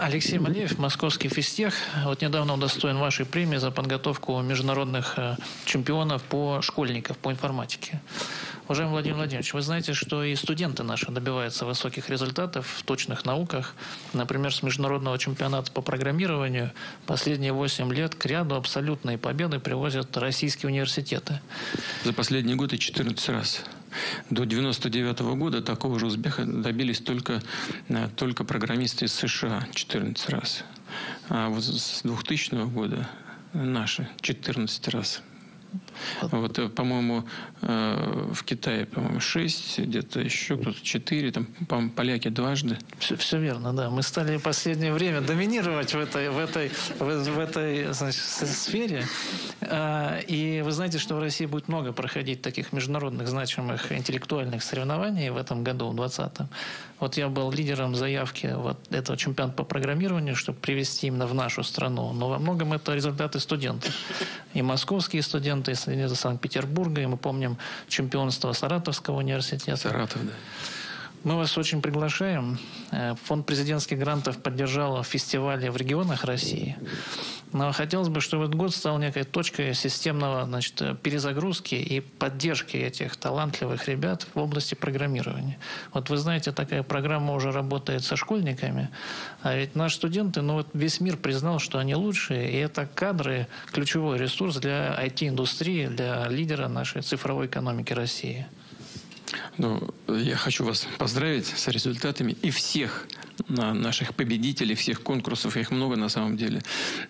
Алексей Малеев, московский физтех. Вот недавно удостоен вашей премии за подготовку международных э, чемпионов по школьников по информатике. Уважаемый Владимир Владимирович, вы знаете, что и студенты наши добиваются высоких результатов в точных науках. Например, с международного чемпионата по программированию последние 8 лет к ряду абсолютной победы привозят российские университеты. За последние годы 14 раз. До 99 -го года такого же успеха добились только, э, только программисты из США 14 раз. А вот с 2000 года наши 14 раз. Вот, э, по-моему, э, в Китае, по-моему, 6, где-то еще кто-то 4, там, по-моему, поляки дважды. Все, все верно, да. Мы стали в последнее время доминировать в этой, в этой, в, в этой значит, сфере. А, и вы знаете, что в России будет много проходить таких международных значимых интеллектуальных соревнований в этом году, в 2020. Вот я был лидером заявки вот этого чемпионата по программированию, чтобы привести именно в нашу страну. Но во многом это результаты студентов. И московские студенты, и студенты Санкт-Петербурга, и мы помним чемпионство Саратовского университета. Саратов, да. Мы вас очень приглашаем. Э, Фонд президентских грантов поддержал фестивали в регионах России. Но хотелось бы, чтобы этот год стал некой точкой системного значит, перезагрузки и поддержки этих талантливых ребят в области программирования. Вот вы знаете, такая программа уже работает со школьниками, а ведь наши студенты, ну вот весь мир признал, что они лучшие, и это кадры, ключевой ресурс для IT-индустрии, для лидера нашей цифровой экономики России. Ну, я хочу вас поздравить с результатами и всех наших победителей, всех конкурсов, их много на самом деле,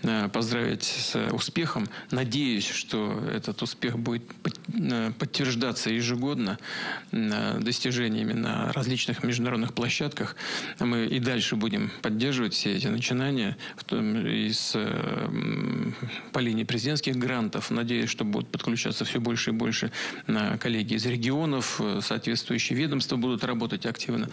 э, поздравить с успехом. Надеюсь, что этот успех будет э, подтверждаться ежегодно э, достижениями на различных международных площадках. Мы и дальше будем поддерживать все эти начинания из по линии президентских грантов. Надеюсь, что будут подключаться все больше и больше коллеги из регионов, соответствующие ведомства будут работать активно.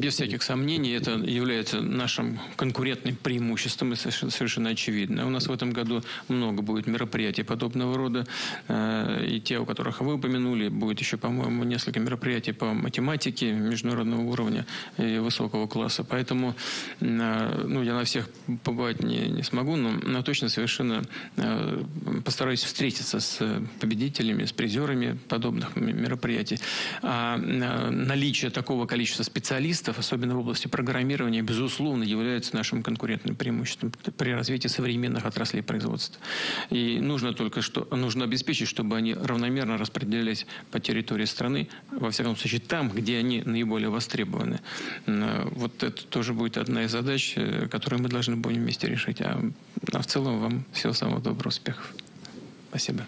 Без всяких сомнений, это является нашим конкурентным преимуществом, и совершенно очевидно. У нас в этом году много будет мероприятий подобного рода, э, и те, у которых вы упомянули, будет еще, по-моему, несколько мероприятий по математике международного уровня и высокого класса. Поэтому э, ну, я на всех побывать не, не смогу, но, но точно совершенно э, постараюсь встретиться с победителями, с призерами подобных мероприятий. А наличие такого количества специалистов, особенно в области программирования, безусловно, является нашим конкурентным преимуществом при развитии современных отраслей производства. И нужно только что, нужно обеспечить, чтобы они равномерно распределялись по территории страны, во всяком случае там, где они наиболее востребованы. Вот это тоже будет одна из задач, э, которую мы должны будем вместе решить. А, а в целом вам всего самого доброго, успехов. Спасибо.